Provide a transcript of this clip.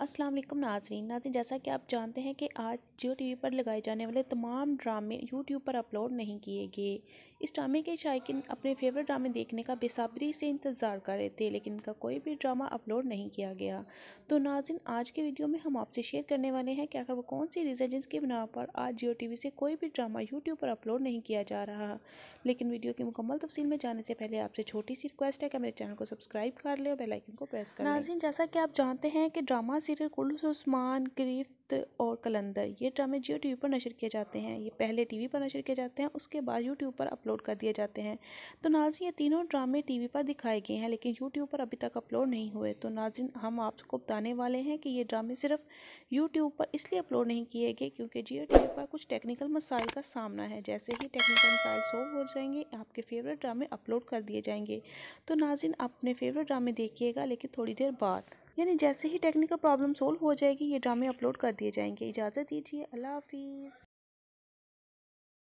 अस्सलाम वालेकुम नाजरीन। नाजरीन, जैसा कि आप जानते हैं कि आज जियो टीवी पर लगाए जाने वाले तमाम ड्रामे यूट्यूब पर अपलोड नहीं किए गए। इस ड्रामे के शायकीन अपने फेवरेट ड्रामे देखने का बेसब्री से इंतज़ार कर रहे थे, लेकिन इनका कोई भी ड्रामा अपलोड नहीं किया गया। तो नाजिन, आज के वीडियो में हम आपसे शेयर करने वाले हैं कि आखिर वो कौन सी रीज़न जिसके बिना पर आज जियो टी से कोई भी ड्रामा यूट्यूब पर अपलोड नहीं किया जा रहा। लेकिन वीडियो की मुकम्मल तफसील में जाने से पहले आपसे छोटी सी रिक्वेस्ट है कि मेरे चैनल को सब्सक्राइब कर ले और बेलाइकन को प्रेस कर नाजिन, जैसा कि आप जानते हैं कि ड्रामा, सीरियल, कुल्लू उस्मान गिरफ्त और कलंदर, ये ड्रामे जियो टीवी पर नशर किए जाते हैं। ये पहले टीवी पर नशर किए जाते हैं, उसके बाद यूट्यूब पर अपलोड कर दिए जाते हैं। तो नाजिन ये तीनों ड्रामे टीवी पर दिखाए गए हैं, लेकिन यूट्यूब पर अभी तक अपलोड नहीं हुए। तो नाजिन हम आपको बताने वाले हैं कि ये ड्रामे सिर्फ़ यूट्यूब पर इसलिए अपलोड नहीं किए गए क्योंकि जियो टी पर कुछ टेक्निकल मसाइल का सामना है। जैसे ही टेक्निकल मसाइल सोल्व हो जाएँगे, आपके फेवरेट ड्रामे अपलोड कर दिए जाएँगे। तो नाजिन अपने फेवरेट ड्रामे देखिएगा, लेकिन थोड़ी देर बाद। यानी जैसे ही टेक्निकल प्रॉब्लम सोल्व हो जाएगी, ये ड्रामे अपलोड कर दिए जाएँगे। इजाज़त दीजिए, अल्लाह हाफिज़।